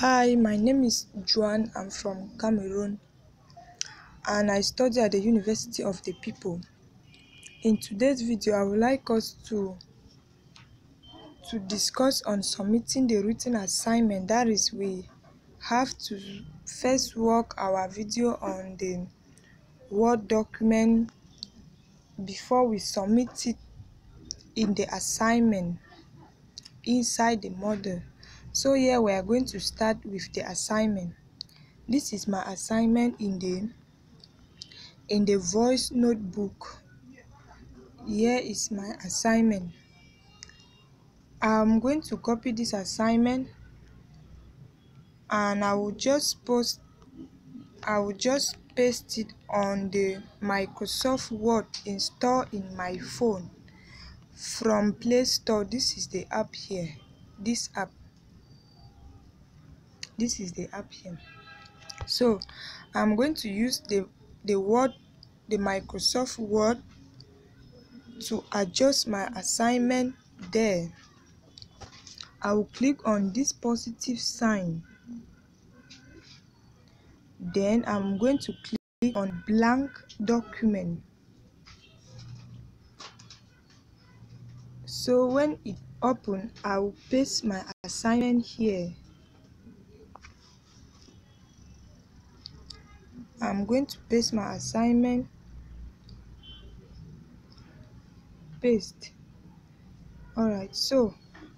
Hi, my name is Joan. I'm from Cameroon and I study at the University of the People. In today's video, I would like us to to discuss on submitting the written assignment. That is, we have to first work our video on the Word document before we submit it in the assignment inside the Moodle. So here we are going to start with the assignment. This is my assignment in the in the voice notebook. Here is my assignment. I'm going to copy this assignment and I will just post I will just paste it on the Microsoft Word installed in my phone from Play Store. This is the app here. This app this is the app here so i'm going to use the the word the microsoft word to adjust my assignment there. I will click on this positive sign. Then i'm going to click on blank document. So when it open i will paste my assignment here I'm going to paste my assignment. Paste. Alright so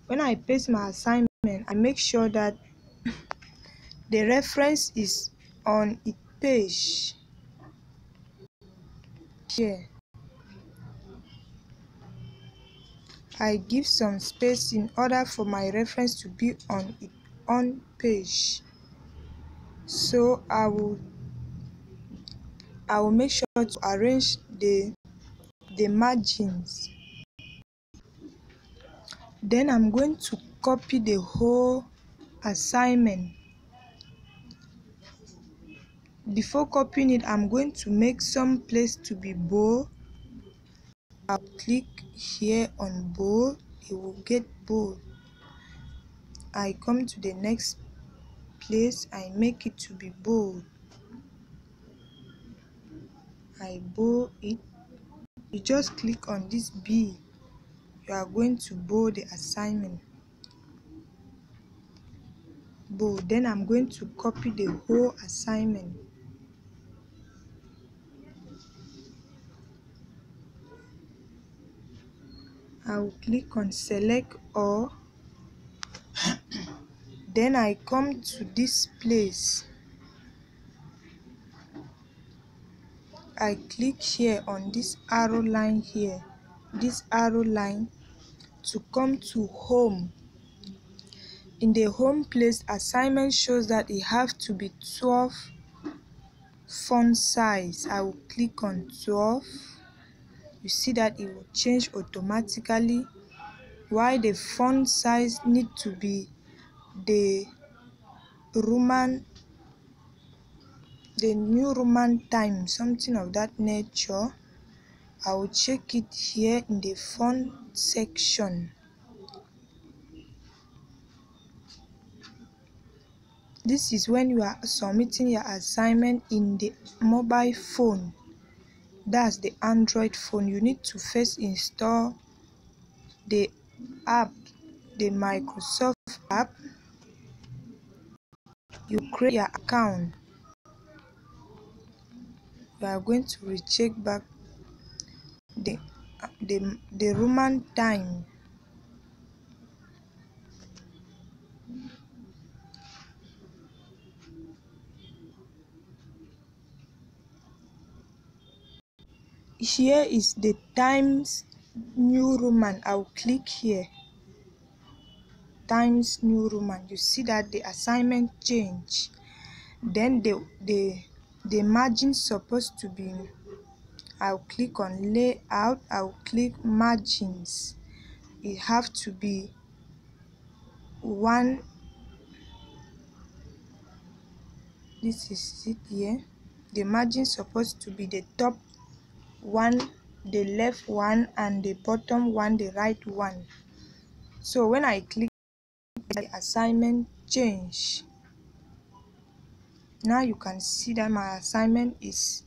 when I paste my assignment I make sure that the reference is on its page. Here. I give some space in order for my reference to be on its own page. So I will I will make sure to arrange the the margins. Then I'm going to copy the whole assignment. Before copying it I'm going to make some place to be bold. I'll click here on bold. It will get bold. I come to the next place. I make it to be bold I bold it you just click on this B. You are going to bold the assignment. Bold then I'm going to copy the whole assignment. I will click on select all. Then I come to this place I click here on this arrow line here this arrow line to come to home. In the home place assignment shows that it have to be 12 font size. I will click on 12 you see that it will change automatically. Why the font size need to be the Roman the new Roman time, something of that nature. I will check it here in the font section. This is when you are submitting your assignment in the mobile phone. That's the Android phone. You need to first install the app, the Microsoft app. You create your account we are going to recheck back the the the Roman time. Here is the times new roman. I'll click here. Times new roman. You see that the assignment change. Then the the the margin supposed to be i'll click on layout i'll click margins. It have to be one this is it here. The margin supposed to be the top one the left one and the bottom one the right one. So when i click the assignment change now you can see that my assignment is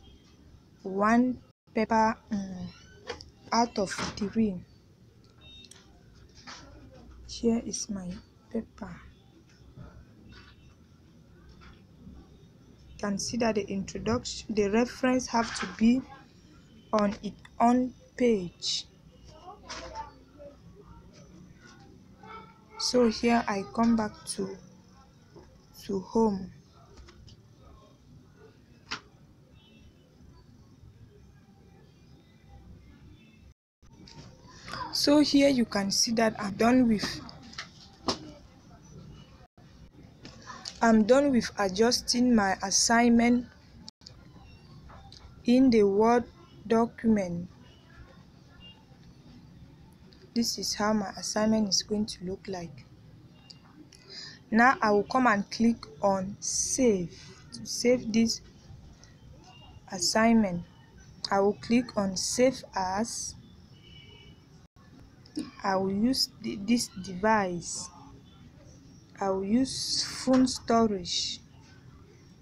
one paper um, out of three. Here is my paper. You can see that the introduction the reference have to be on its own page. So here i come back to to home so here you can see that i'm done with i'm done with adjusting my assignment in the word document. This is how my assignment is going to look like. Now i will come and click on save. To save this assignment i will click on save as i will use this device i will use phone storage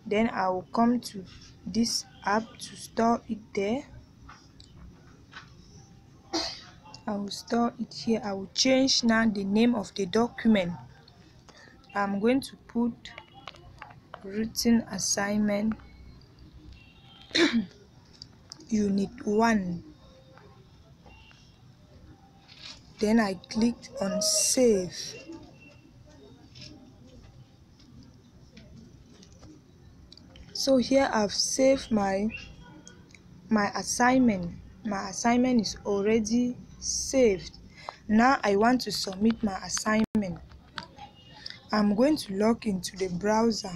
then i will come to this app to store it there I will store it here. I will change now the name of the document. I'm going to put written assignment unit 1 then I clicked on save. So here I've saved my my assignment. My assignment is already saved. Now I want to submit my assignment. I'm going to log into the browser.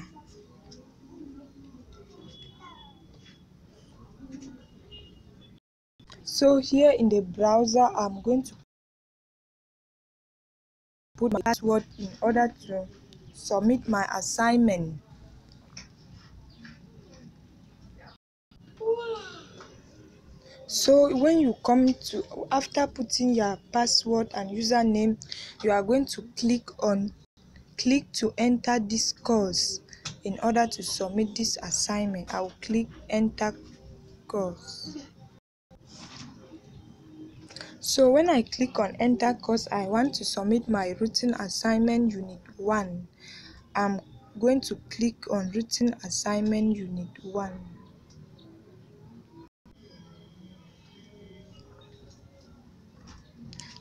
So here in the browser I'm going to put my password in order to submit my assignment. So when you come to after putting your password and username you are going to click on click to enter this course in order to submit this assignment. I will click enter course so when i click on enter course i want to submit my written assignment unit 1 i'm going to click on written assignment unit 1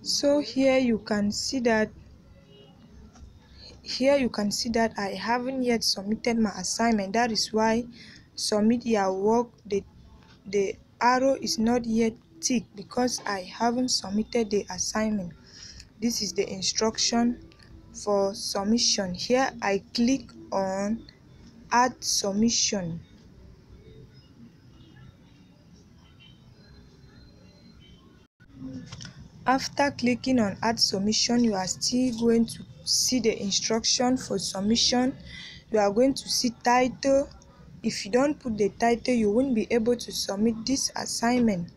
so here you can see that here you can see that i haven't yet submitted my assignment. That is why submit your work. The the arrow is not yet ticked because i haven't submitted the assignment. This is the instruction for submission. Here i click on add submission. After clicking on add submission you are still going to see the instruction for submission. You are going to see title. If you don't put the title you won't be able to submit this assignment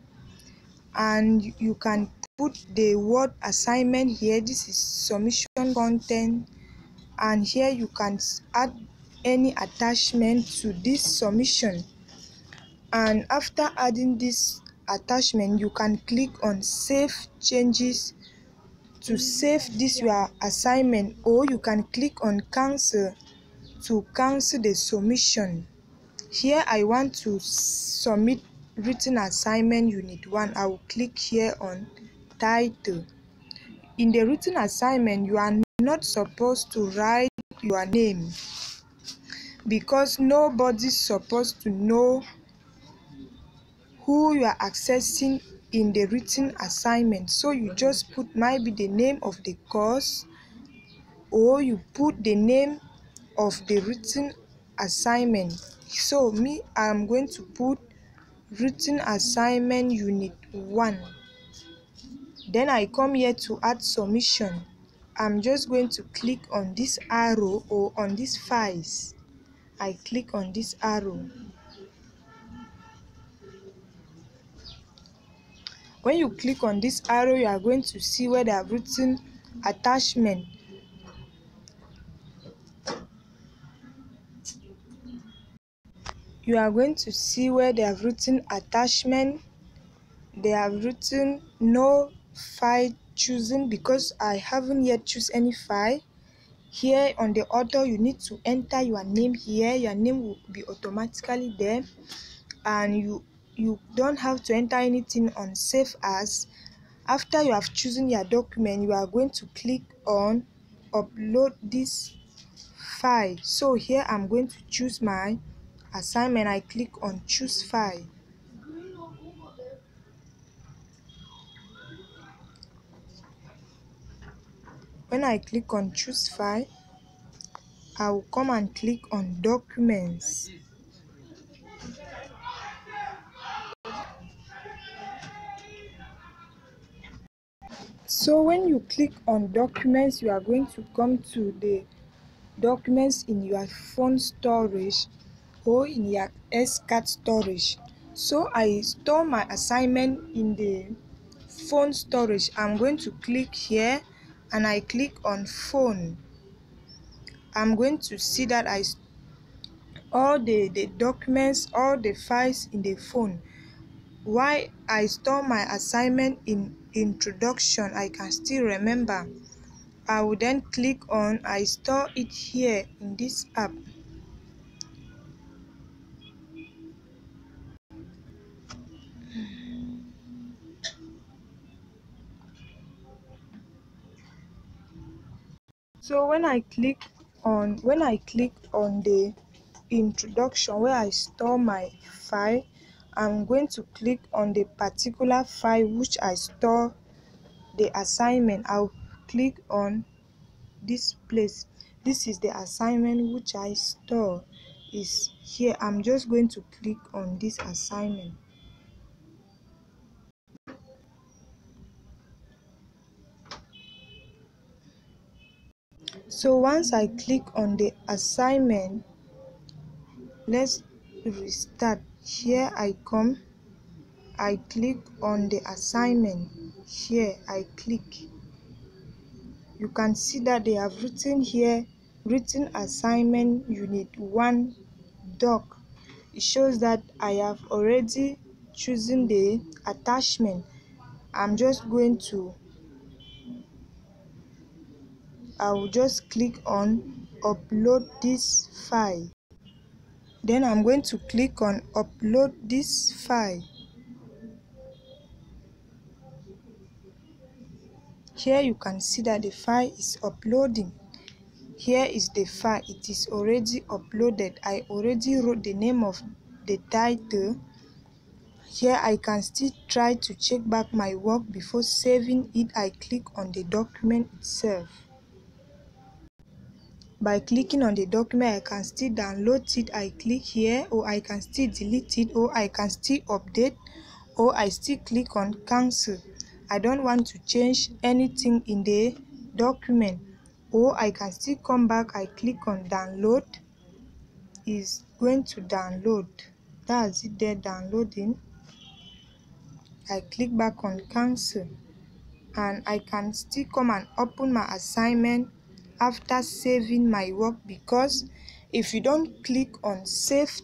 and you can put the word assignment here. This is submission content and here you can add any attachment to this submission. And after adding this attachment you can click on save changes to save this your assignment or you can click on cancel to cancel the submission. Here i want to submit written assignment unit 1 i will click here on title. In the written assignment you are not supposed to write your name because nobody's supposed to know who you are accessing in the written assignment. So you just put maybe the name of the course or you put the name of the written assignment. So me i'm going to put written assignment unit 1 then i come here to add submission. I'm just going to click on this arrow or on this files. I click on this arrow. When you click on this arrow you are going to see where they have written attachment you are going to see where they have written attachment. They have written no file choosing because i haven't yet choose any file here on the author you need to enter your name here. Your name will be automatically there. And you you don't have to enter anything on save as after you have chosen your document you are going to click on upload this file. So here i'm going to choose my assignment i click on choose file. When i click on choose file i will come and click on documents. So when you click on documents you are going to come to the documents in your phone storage in your S-card storage. So I store my assignment in the phone storage. I'm going to click here and I click on phone. I'm going to see that I all the the documents all the files in the phone. Why I store my assignment in introduction I can still remember. I will then click on I store it here in this app so when I click on when I click on the introduction where I store my file I'm going to click on the particular file which I store the assignment. I'll click on this place. This is the assignment which I store is here. I'm just going to click on this assignment so once I click on the assignment let's restart. Here I come I click on the assignment. Here I click. You can see that they have written here written assignment unit 1 doc. It shows that I have already chosen the attachment. I'm just going to I will just click on upload this file. Then I'm going to click on upload this file. Here you can see that the file is uploading. Here is the file. It is already uploaded. I already wrote the name of the title. Here I can still try to check back my work before saving it. I click on the document itself by clicking on the document i can still download it. I click here or i can still delete it or i can still update or i still click on cancel. I don't want to change anything in the document. Or i can still come back. I click on download. Is going to download. That's it there downloading. I click back on cancel. And i can still come and open my assignment after saving my work because if you don't click on save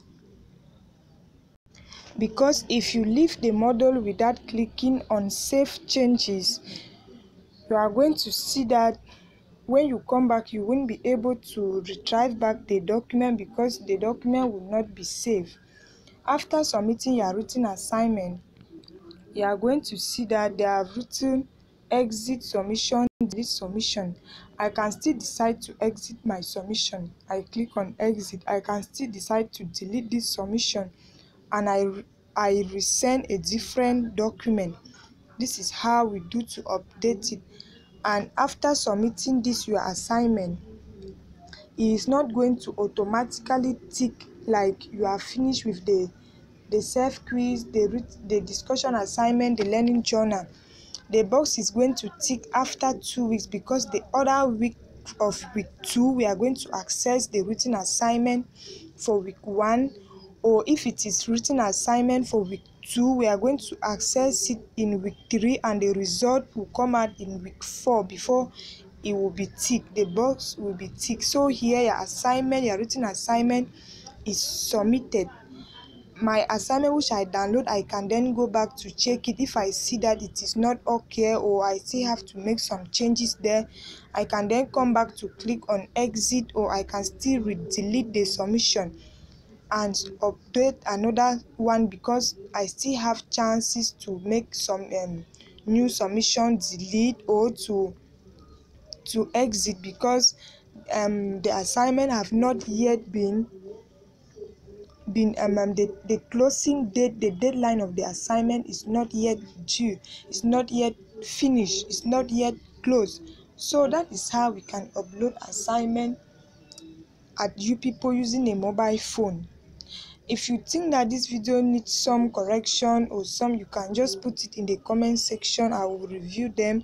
because if you leave the model without clicking on save changes you are going to see that when you come back you won't be able to retrieve back the document because the document will not be saved. After submitting your written assignment you are going to see that they have written exit submission delete submission. I can still decide to exit my submission. I click on exit. I can still decide to delete this submission. And i i resend a different document. This is how we do to update it. And after submitting this your assignment it is not going to automatically tick like you are finished with the the self quiz the the discussion assignment the learning journal the box is going to tick after two weeks because the other week of week two we are going to access the written assignment for week one. Or if it is written assignment for week two we are going to access it in week three and the result will come out in week four before it will be ticked. The box will be ticked. So here your assignment your written assignment is submitted my assignment which i download i can then go back to check it. If i see that it is not okay or i still have to make some changes there i can then come back to click on exit or i can still delete the submission and update another one because i still have chances to make some um, new submission delete or to to exit because um, the assignment have not yet been been um, um, the, the closing date the deadline of the assignment is not yet due. It's not yet finished. It's not yet closed. So that is how we can upload assignment at UoPeople using a mobile phone. If you think that this video needs some correction or some you can just put it in the comment section. I will review them.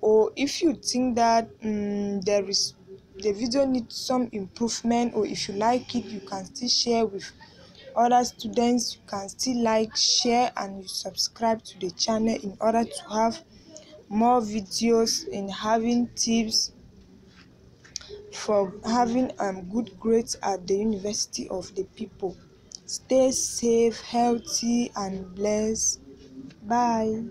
Or if you think that um, there is the video needs some improvement or if you like it you can still share with other students you can still like share and subscribe to the channel in order to have more videos in having tips for having um, good grades at the university of the people. Stay safe healthy and blessed. Bye